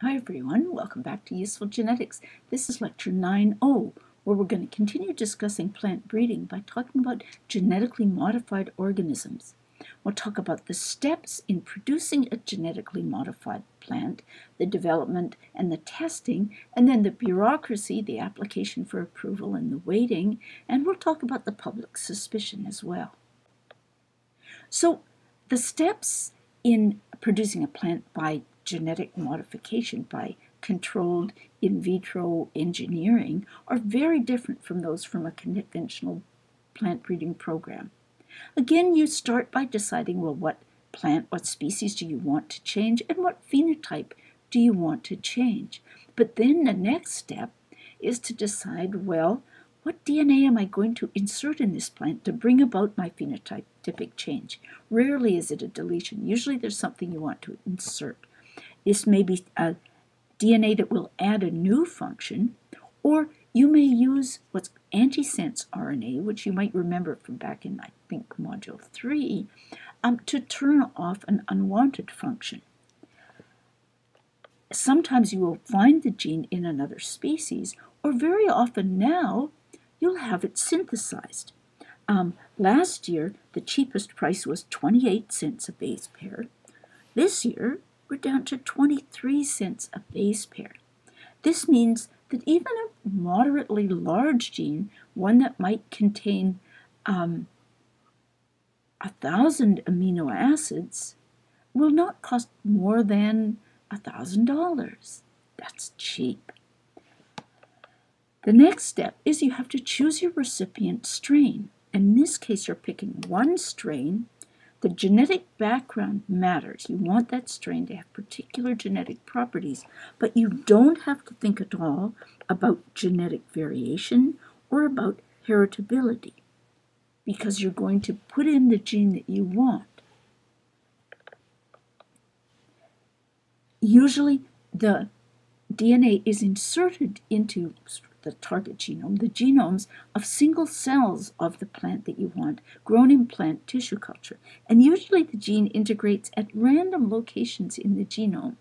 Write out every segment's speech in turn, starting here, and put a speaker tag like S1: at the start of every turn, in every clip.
S1: Hi everyone, welcome back to Useful Genetics. This is lecture 9O where we're going to continue discussing plant breeding by talking about genetically modified organisms. We'll talk about the steps in producing a genetically modified plant, the development and the testing, and then the bureaucracy, the application for approval and the waiting, and we'll talk about the public suspicion as well. So the steps in producing a plant by genetic modification by controlled in vitro engineering are very different from those from a conventional plant breeding program. Again, you start by deciding well, what plant, what species do you want to change, and what phenotype do you want to change. But then the next step is to decide well, what DNA am I going to insert in this plant to bring about my phenotypic change? Rarely is it a deletion. Usually there's something you want to insert. This may be a DNA that will add a new function, or you may use what's antisense RNA, which you might remember from back in, I think, module 3, um, to turn off an unwanted function. Sometimes you will find the gene in another species, or very often now, you'll have it synthesized. Um, last year, the cheapest price was 28 cents a base pair. This year, we're down to 23 cents a base pair. This means that even a moderately large gene, one that might contain um, a thousand amino acids, will not cost more than a thousand dollars. That's cheap. The next step is you have to choose your recipient strain. In this case, you're picking one strain the genetic background matters. You want that strain to have particular genetic properties, but you don't have to think at all about genetic variation or about heritability because you're going to put in the gene that you want. Usually, the DNA is inserted into the target genome, the genomes of single cells of the plant that you want, grown in plant tissue culture. And usually the gene integrates at random locations in the genome,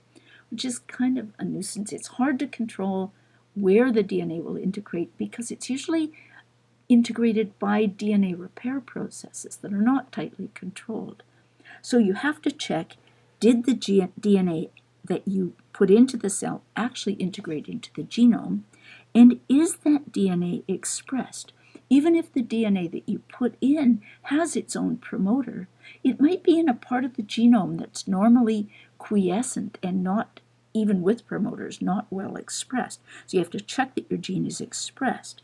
S1: which is kind of a nuisance. It's hard to control where the DNA will integrate because it's usually integrated by DNA repair processes that are not tightly controlled. So you have to check did the DNA that you put into the cell actually integrate into the genome? And is that DNA expressed? Even if the DNA that you put in has its own promoter, it might be in a part of the genome that's normally quiescent and not even with promoters, not well expressed. So you have to check that your gene is expressed.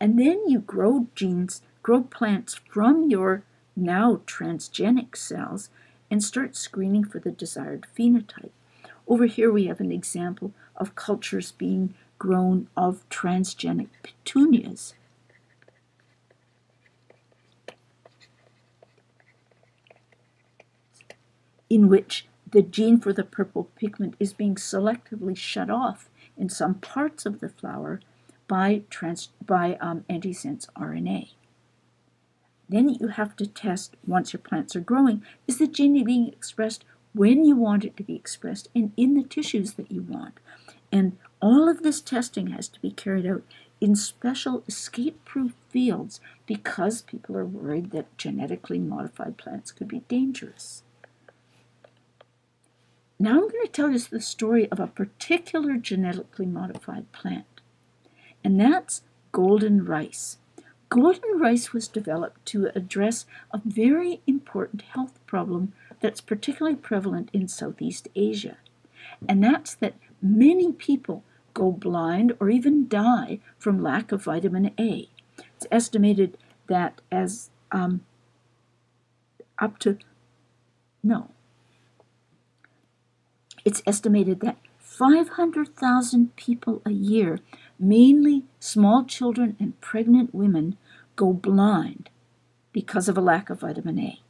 S1: And then you grow genes, grow plants from your now transgenic cells and start screening for the desired phenotype. Over here we have an example of cultures being grown of transgenic petunias. in which the gene for the purple pigment is being selectively shut off in some parts of the flower by, trans, by um, antisense RNA. Then you have to test, once your plants are growing, is the gene being expressed when you want it to be expressed and in the tissues that you want. And all of this testing has to be carried out in special escape-proof fields because people are worried that genetically modified plants could be dangerous. Now I'm going to tell you the story of a particular genetically modified plant, and that's golden rice. Golden rice was developed to address a very important health problem that's particularly prevalent in Southeast Asia, and that's that many people go blind or even die from lack of vitamin A. It's estimated that as um, up to, no, it's estimated that 500,000 people a year, mainly small children and pregnant women, go blind because of a lack of vitamin A.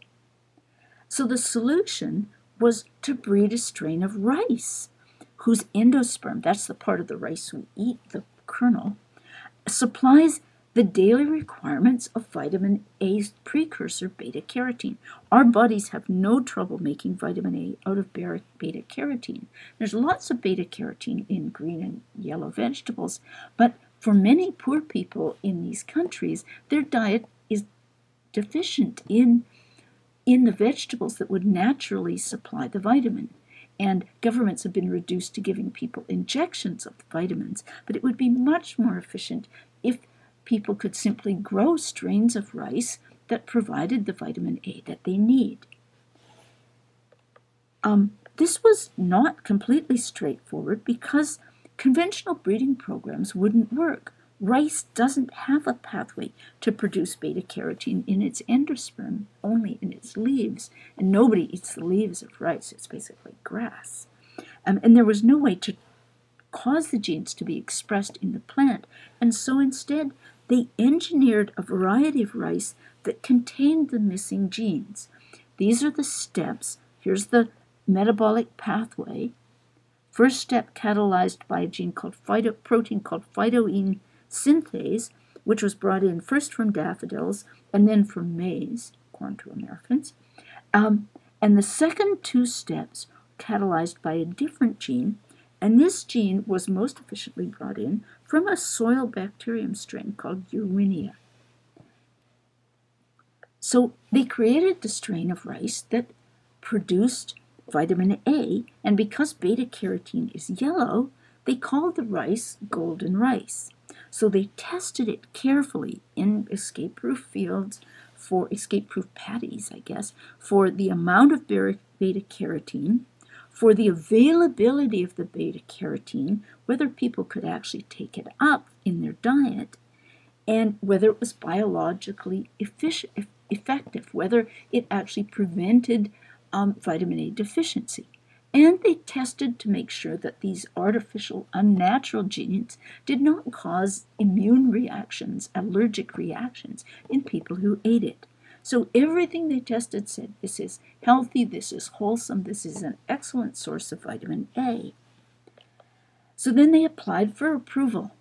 S1: So the solution was to breed a strain of rice whose endosperm, that's the part of the rice we eat, the kernel, supplies the daily requirements of vitamin A's precursor beta carotene. Our bodies have no trouble making vitamin A out of beta carotene. There's lots of beta carotene in green and yellow vegetables, but for many poor people in these countries, their diet is deficient in, in the vegetables that would naturally supply the vitamin and governments have been reduced to giving people injections of vitamins, but it would be much more efficient if people could simply grow strains of rice that provided the vitamin A that they need. Um, this was not completely straightforward because conventional breeding programs wouldn't work. Rice doesn't have a pathway to produce beta carotene in its endosperm, only in its leaves. And nobody eats the leaves of rice, it's basically grass. Um, and there was no way to cause the genes to be expressed in the plant. And so instead, they engineered a variety of rice that contained the missing genes. These are the steps. Here's the metabolic pathway. First step catalyzed by a gene called phyto, protein called phytoene synthase, which was brought in first from daffodils and then from maize, corn to Americans. Um, and the second two steps catalyzed by a different gene, and this gene was most efficiently brought in from a soil bacterium strain called Erwinia. So they created the strain of rice that produced vitamin A, and because beta carotene is yellow, they called the rice golden rice. So they tested it carefully in escape proof fields for escape proof paddies, I guess, for the amount of beta carotene, for the availability of the beta carotene, whether people could actually take it up in their diet, and whether it was biologically efficient, effective, whether it actually prevented um, vitamin A deficiency. And they tested to make sure that these artificial, unnatural genes did not cause immune reactions, allergic reactions in people who ate it. So everything they tested said this is healthy, this is wholesome, this is an excellent source of vitamin A. So then they applied for approval.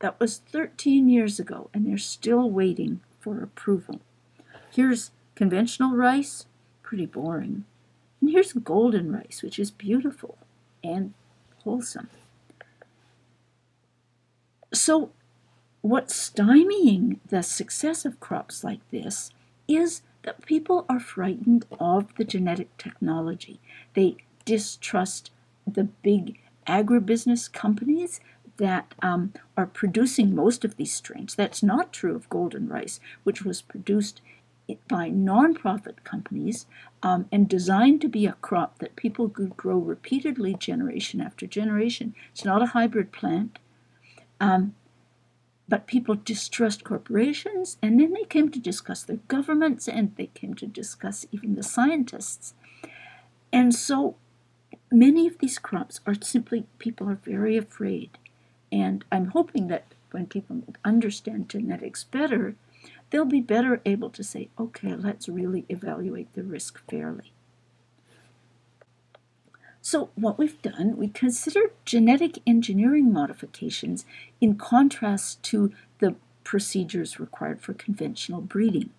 S1: That was 13 years ago, and they're still waiting for approval. Here's conventional rice, pretty boring. Here's golden rice, which is beautiful and wholesome. So, what's stymieing the success of crops like this is that people are frightened of the genetic technology. They distrust the big agribusiness companies that um, are producing most of these strains. That's not true of golden rice, which was produced by nonprofit companies um, and designed to be a crop that people could grow repeatedly generation after generation. It's not a hybrid plant. Um, but people distrust corporations, and then they came to discuss their governments, and they came to discuss even the scientists. And so many of these crops are simply, people are very afraid. And I'm hoping that when people understand genetics better, they'll be better able to say, okay, let's really evaluate the risk fairly. So, what we've done, we considered genetic engineering modifications in contrast to the procedures required for conventional breeding.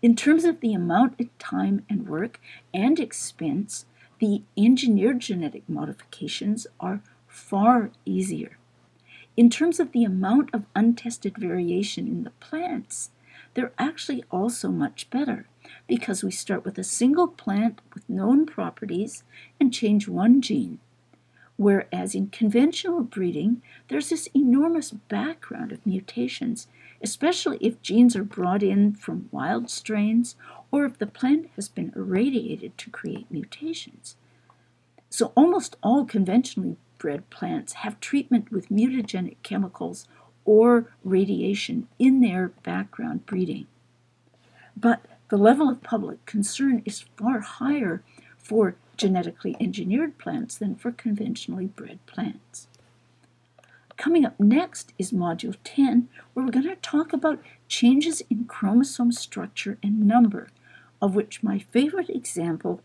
S1: In terms of the amount of time and work and expense, the engineered genetic modifications are far easier. In terms of the amount of untested variation in the plants, they're actually also much better because we start with a single plant with known properties and change one gene. Whereas in conventional breeding, there's this enormous background of mutations, especially if genes are brought in from wild strains or if the plant has been irradiated to create mutations. So almost all conventionally bred plants have treatment with mutagenic chemicals or radiation in their background breeding. But the level of public concern is far higher for genetically engineered plants than for conventionally bred plants. Coming up next is Module 10, where we're going to talk about changes in chromosome structure and number, of which my favorite example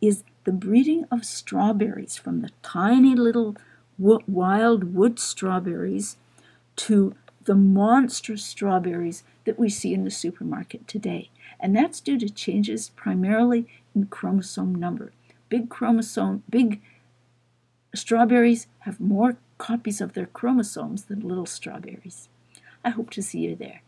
S1: is the breeding of strawberries from the tiny little wild wood strawberries to the monstrous strawberries that we see in the supermarket today. And that's due to changes primarily in chromosome number. Big chromosome, big strawberries have more copies of their chromosomes than little strawberries. I hope to see you there.